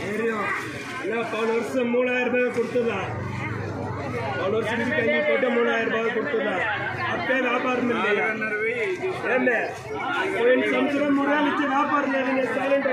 தெரியும் இல்லை போன வருஷம் மூணாயிரம் ரூபாய் கொடுத்ததா போன வருஷம் கஞ்சி போட்டு மூணாயிரம் ரூபாய் கொடுத்ததா அப்பே வியாபாரம் இல்லையா ఏంది పోయిన సంవత్సరం మూడు వేలు వ్యాపారం సైలెంట్